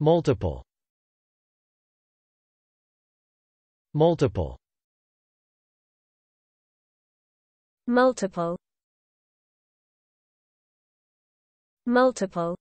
Multiple. Multiple. multiple multiple